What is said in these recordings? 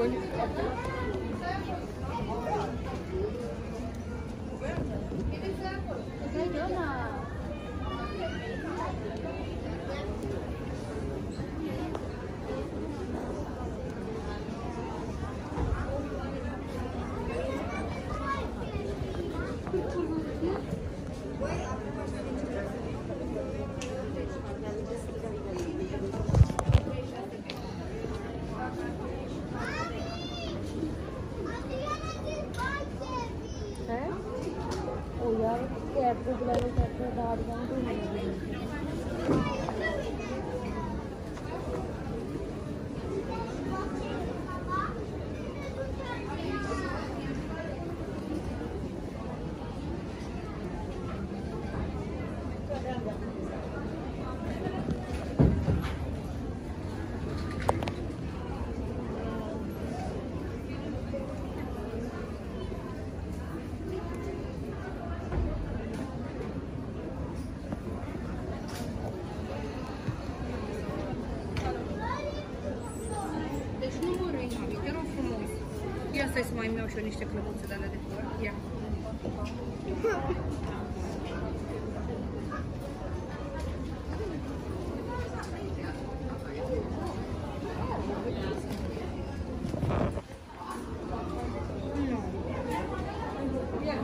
going to cab को बुला लो कैब को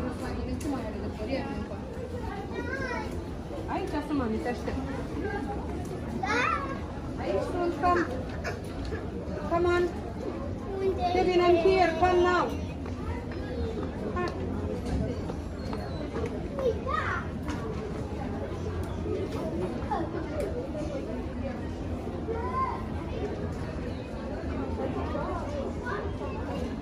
nu mai bine, ce mai are de flori? Ia, nu Aici să mami, te aștept. Aici sunt, come. Come on. Kevin, I'm here. Come now.